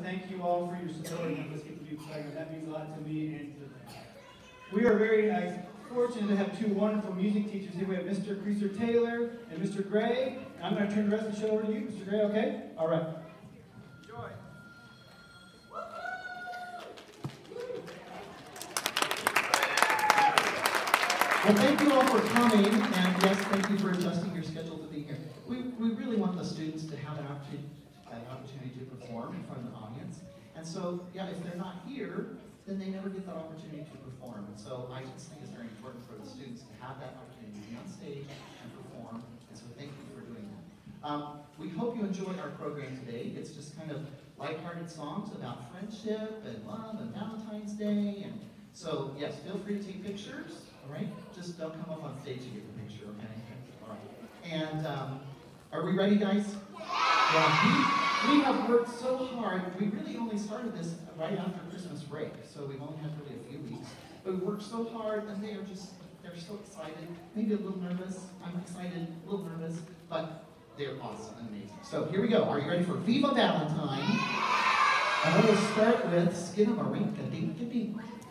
Thank you all for your support get to be excited. That means a lot to me and to them. We are very uh, fortunate to have two wonderful music teachers here. We have Mr. Creaser Taylor and Mr. Gray. And I'm going to turn the rest of the show over to you, Mr. Gray, okay? All right. Enjoy. Well, thank you all for coming, and yes, thank you for adjusting your schedule to be here. We, we really want the students to have an opportunity, an opportunity to perform in front of the audience. And so, yeah, if they're not here, then they never get that opportunity to perform. And so I just think it's very important for the students to have that opportunity to be on stage and perform. And so thank you for doing that. Um, we hope you enjoyed our program today. It's just kind of lighthearted songs about friendship and love and Valentine's Day. And so, yes, feel free to take pictures, all right? Just don't come up on stage to get the picture, okay? All right. And um, are we ready, guys? Yeah. We, have worked so hard. We really only started this right after Christmas break, so we've only had really a few weeks. But we worked so hard, and they are just, they're so excited. Maybe a little nervous. I'm excited, a little nervous, but they're awesome and amazing. So here we go. Are you ready for Viva Valentine? And we'll start with a Dink a love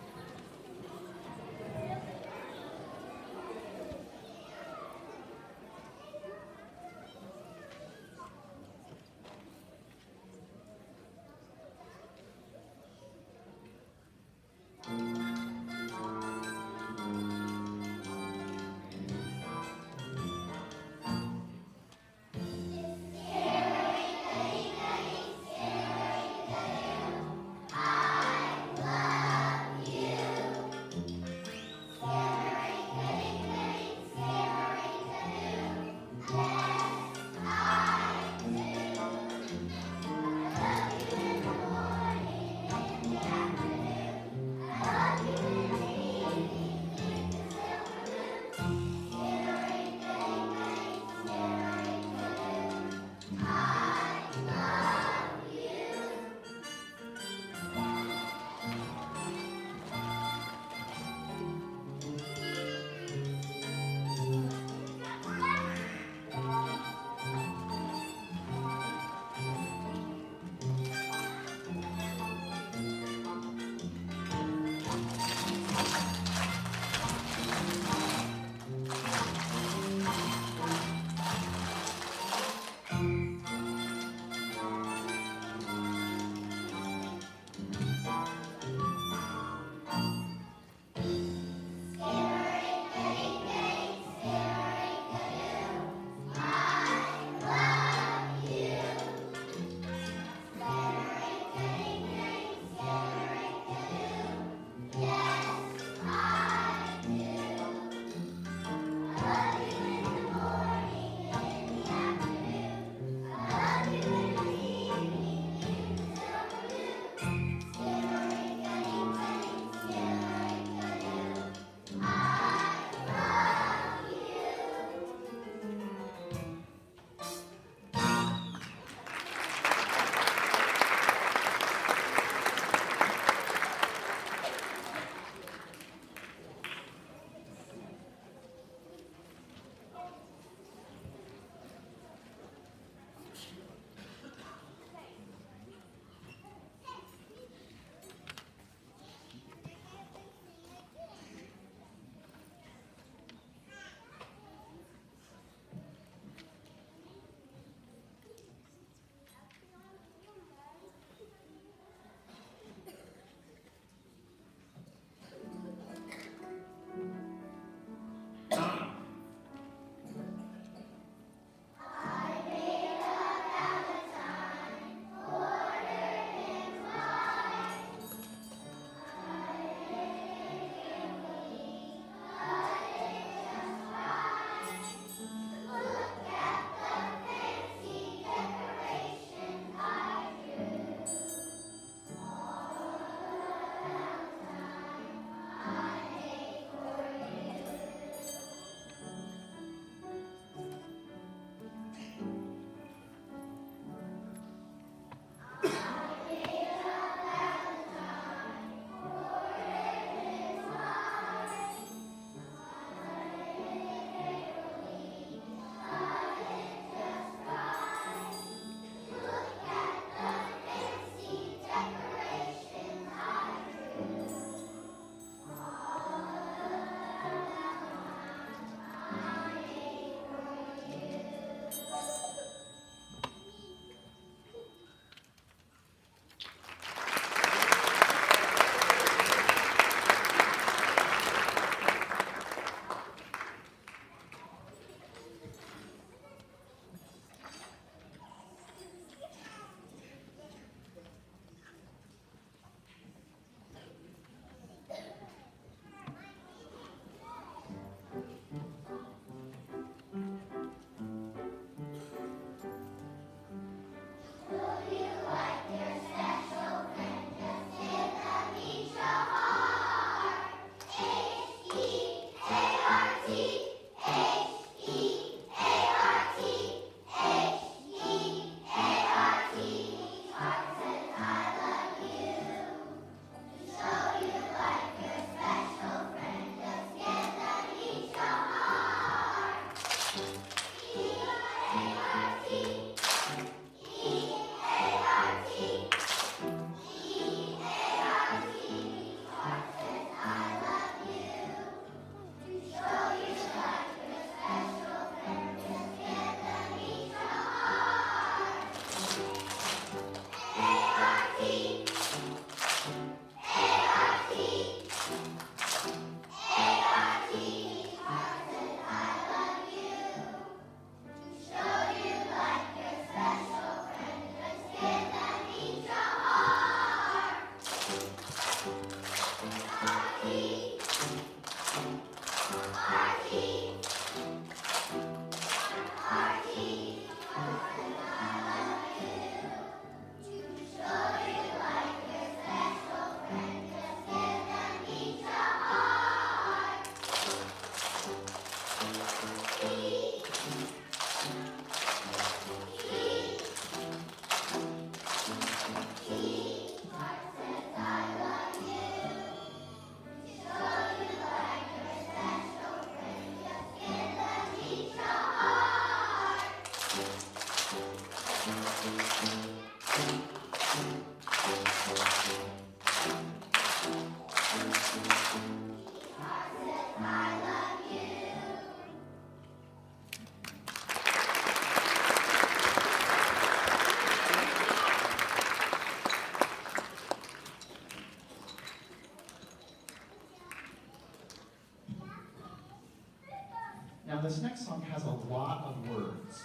lot of words.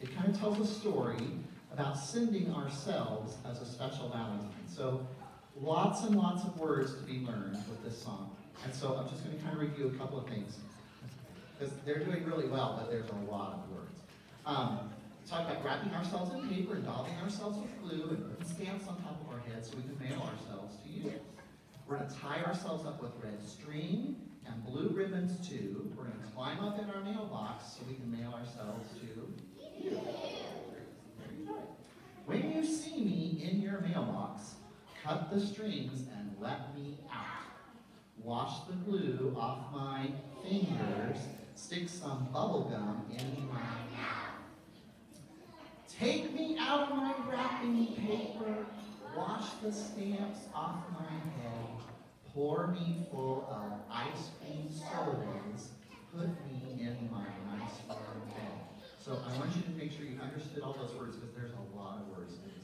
It kind of tells a story about sending ourselves as a special Valentine. So, lots and lots of words to be learned with this song. And so, I'm just going to kind of review a couple of things. Because they're doing really well, but there's a lot of words. Um, talk about wrapping ourselves in paper and daubing ourselves with glue and putting stamps on top of our heads so we can mail ourselves to you. We're going to tie ourselves up with red string and blue ribbons too. We're going to climb up in our mailbox so we can mail ourselves to you. Very good. When you see me in your mailbox, cut the strings and let me out. Wash the glue off my fingers, stick some bubble gum in my mouth. Take me out of my wrapping paper, wash the stamps off my head, pour me full of ice cream sodas, put me in my nice warm bed. So I want you to make sure you understood all those words because there's a lot of words in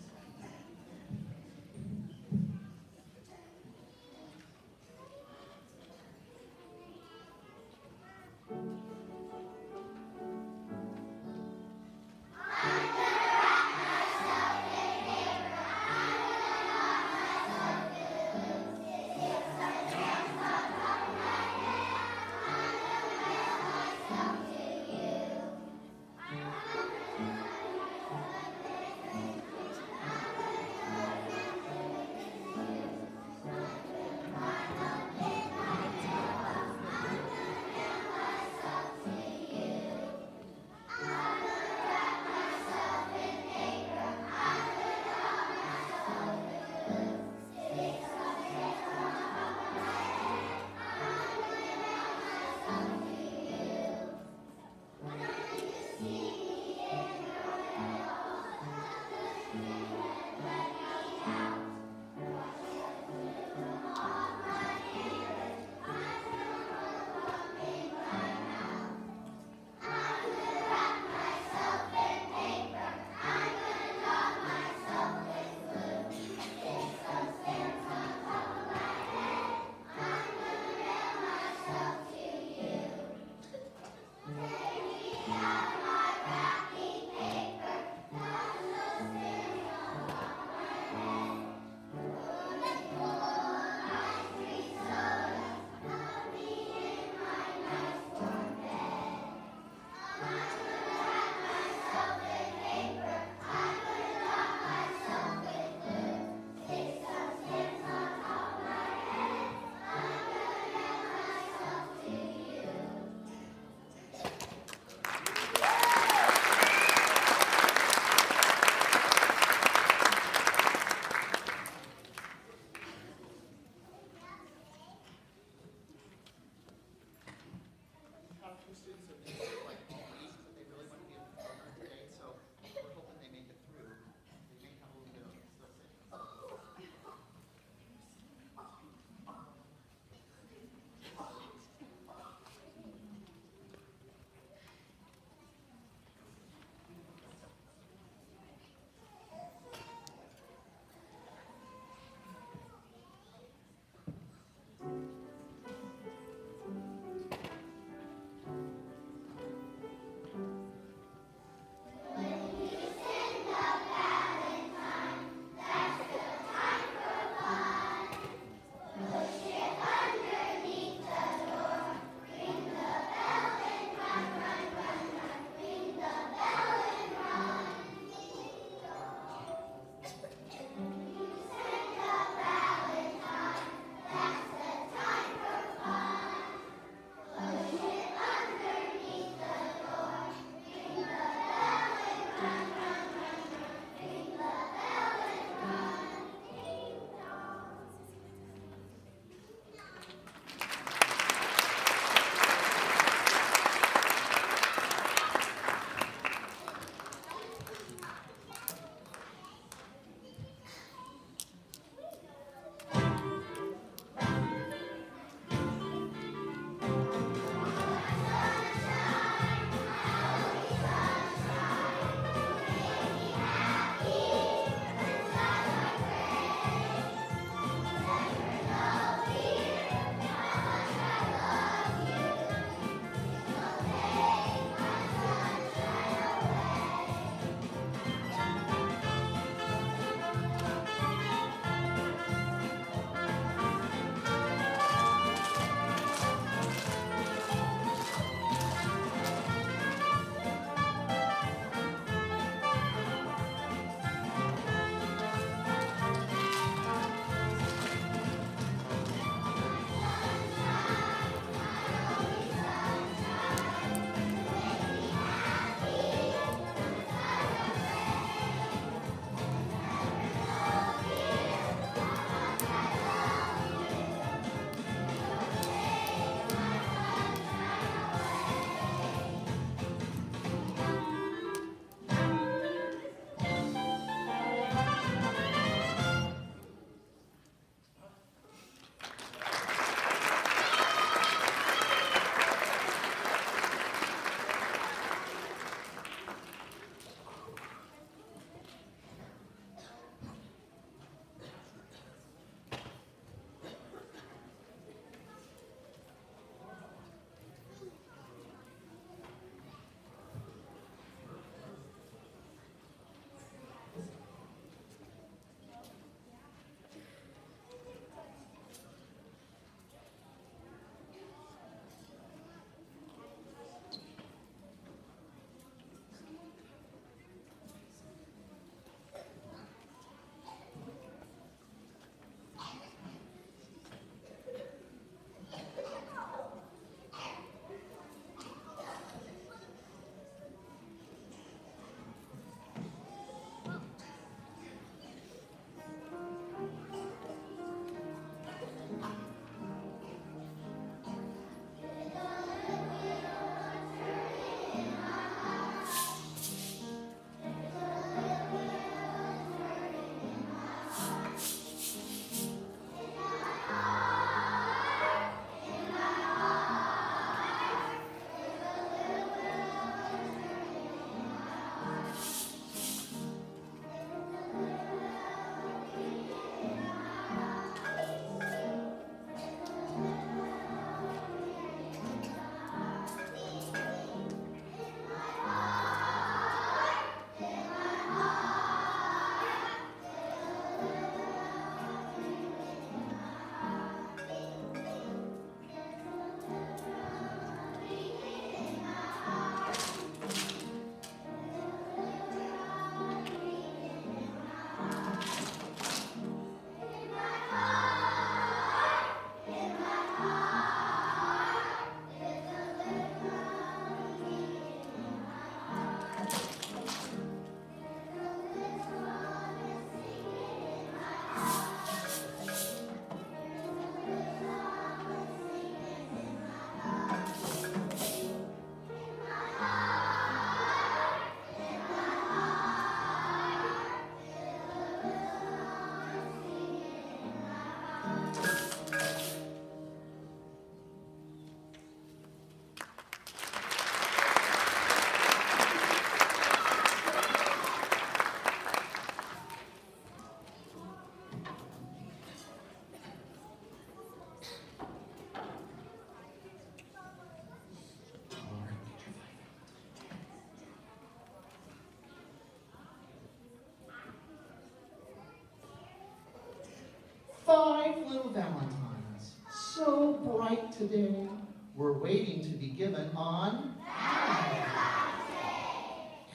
Five little valentines, so bright today, were waiting to be given on Valentine's Day.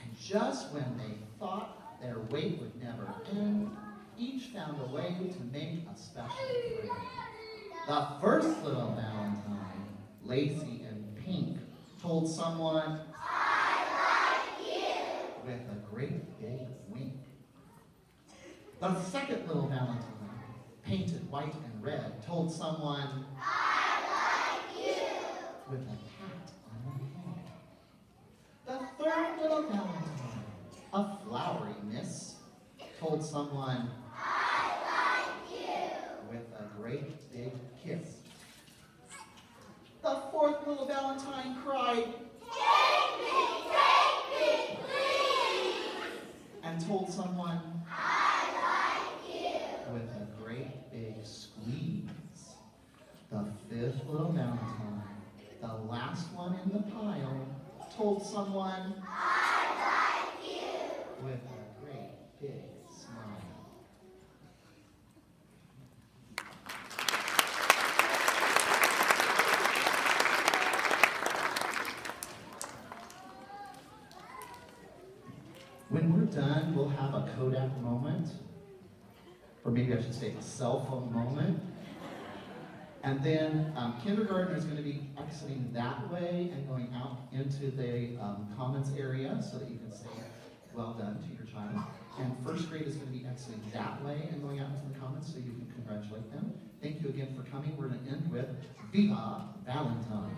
And just when they thought their wait would never end, each found a way to make a special trade. The first little valentine, lacy and pink, told someone, I like you, with a great big wink. The second little valentine, painted white and red, told someone, I like you, with a pat on the head. The third little valentine, a flowery miss, told someone, I like you, with a great big kiss. The fourth little valentine cried, Take me, take me, please, and told someone, with a great big squeeze. The fifth little valentine, the last one the pile, told someone, with a great big smile. When we're done, we'll have a Kodak moment, or maybe I should say a cell phone moment. And then um, kindergarten is going to be exiting that way and going out into the um, commons area so that you can say well done to your child. And first grade is going to be exiting that way and going out into the commons so you can congratulate them. Thank you again for coming. We're going to end with Viva Valentine.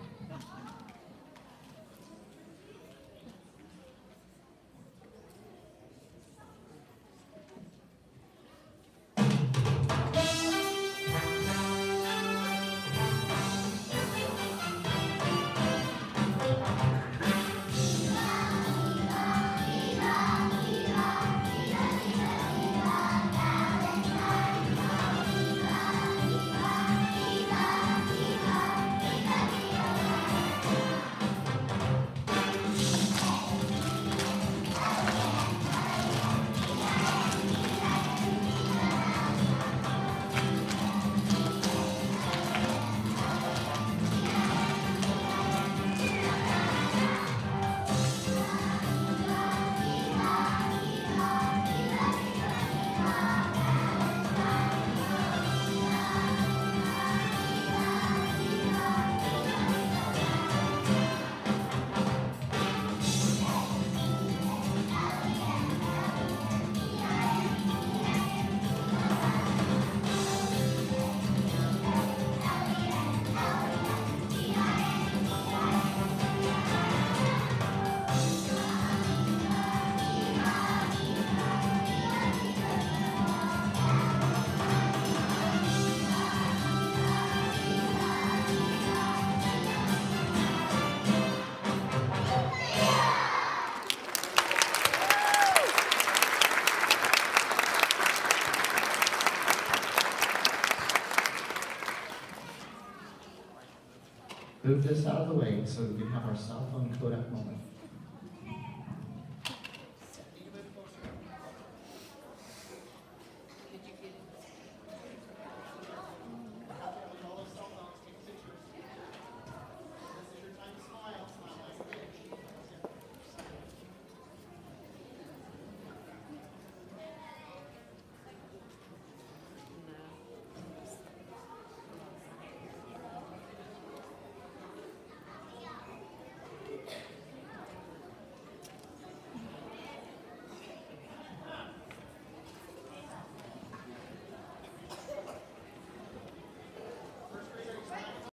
So we can have our cell phone Kodak moment.